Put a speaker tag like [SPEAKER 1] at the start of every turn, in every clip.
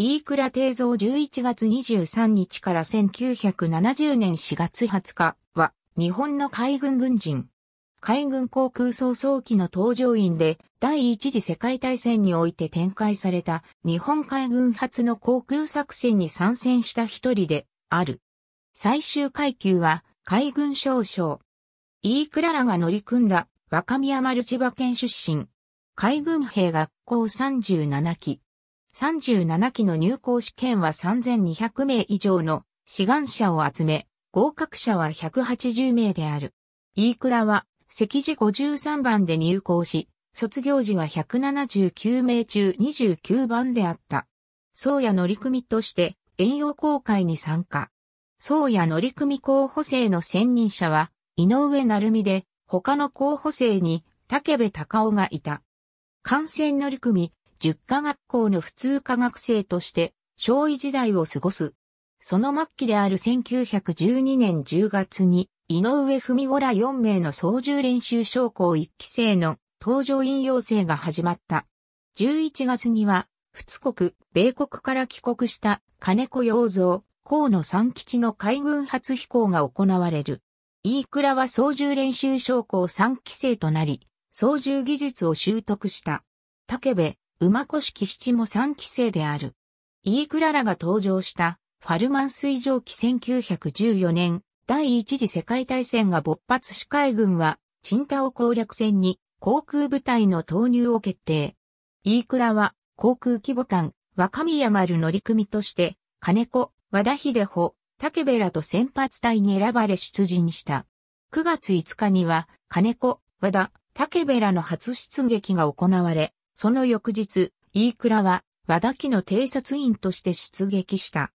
[SPEAKER 1] 飯倉定蔵11月23日から1970年4月20日は、日本の海軍軍人。海軍航空総装機の搭乗員で、第一次世界大戦において展開された日本海軍初の航空作戦に参戦した一人である。最終階級は海軍少将。飯倉らが乗り組んだ若宮丸千葉県出身。海軍兵学校37期。37期の入校試験は3200名以上の志願者を集め、合格者は180名である。飯倉は、席次53番で入校し、卒業時は179名中29番であった。宗谷乗組として、遠洋航海に参加。宗谷乗組候補生の専任者は、井上成美で、他の候補生に、竹部隆夫がいた。艦船乗組、十科学校の普通科学生として、少尉時代を過ごす。その末期である1912年10月に、井上文吾ら4名の操縦練習将校1期生の搭乗員要請が始まった。11月には、仏国、米国から帰国した金子洋三、河野三吉の海軍初飛行が行われる。飯倉は操縦練習将校3期生となり、操縦技術を習得した。竹部、馬越吉七も3期生である。イークララが登場したファルマン水蒸気1914年第一次世界大戦が勃発し海軍はチンタオ攻略戦に航空部隊の投入を決定。イークラは航空規模艦若宮丸乗組として金子、和田秀穂、竹部らと先発隊に選ばれ出陣した。9月5日には金子、和田、竹部らの初出撃が行われ、その翌日、飯倉は和田家の偵察員として出撃した。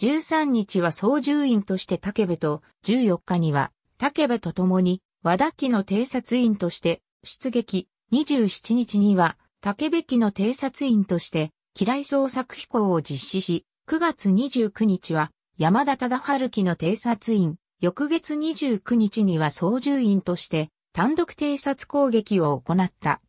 [SPEAKER 1] 13日は操縦員として竹部と、14日には竹部と共に和田家の偵察員として出撃、27日には竹部家の偵察員として機雷捜索飛行を実施し、9月29日は山田忠春樹の偵察員、翌月29日には操縦員として単独偵察攻撃を行った。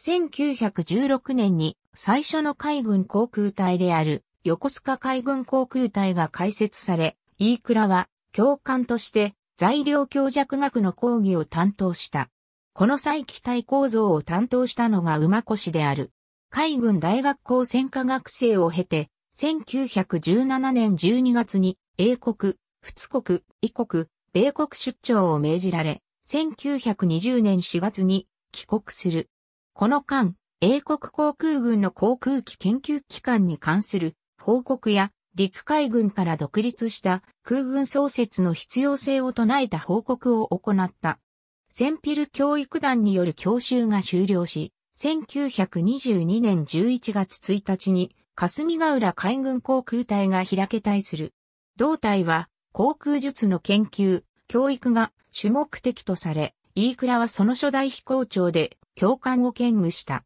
[SPEAKER 1] 1916年に最初の海軍航空隊である横須賀海軍航空隊が開設され、飯倉は教官として材料強弱学の講義を担当した。この再機体構造を担当したのが馬越である。海軍大学校専科学生を経て、1917年12月に英国、仏国、異国、米国出張を命じられ、1920年4月に帰国する。この間、英国航空軍の航空機研究機関に関する報告や陸海軍から独立した空軍創設の必要性を唱えた報告を行った。センピル教育団による教習が終了し、1922年11月1日に霞ヶ浦海軍航空隊が開け隊する。同隊は航空術の研究、教育が主目的とされ、飯倉はその初代飛行長で教官を兼務した。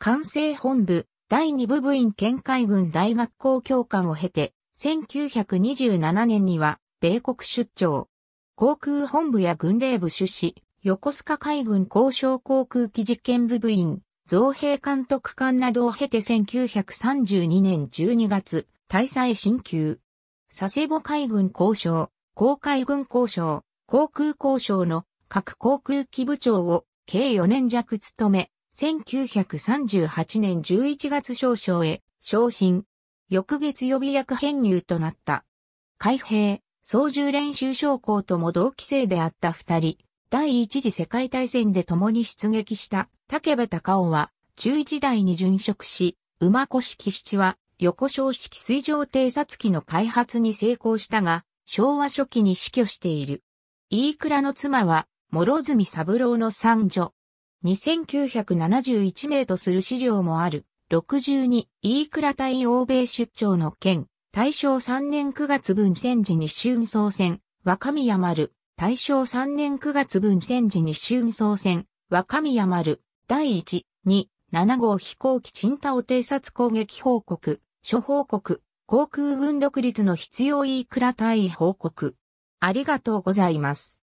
[SPEAKER 1] 管制本部第2部部員県海軍大学校教官を経て、1927年には米国出張。航空本部や軍令部出資、横須賀海軍交渉航空機実験部部員、造兵監督官などを経て1932年12月、大祭新旧。佐世保海軍交渉、航海軍交渉、航空交渉の各航空機部長を計4年弱務め、1938年11月少将へ昇進。翌月予備役編入となった。海兵、操縦練習将校とも同期生であった二人、第一次世界大戦で共に出撃した竹部隆夫は中1代に殉職し、馬越吉七は横小式水上偵察機の開発に成功したが、昭和初期に死去している。飯倉の妻は諸角三郎の三女。2971名とする資料もある。62、飯倉隊欧米出張の件、大正3年9月分戦時に春総戦、若宮丸、大正3年9月分戦時に春総戦、若宮丸、第1、2、7号飛行機チンタオ偵察攻撃報告、諸報告、航空軍独立の必要飯倉隊報告。ありがとうございます。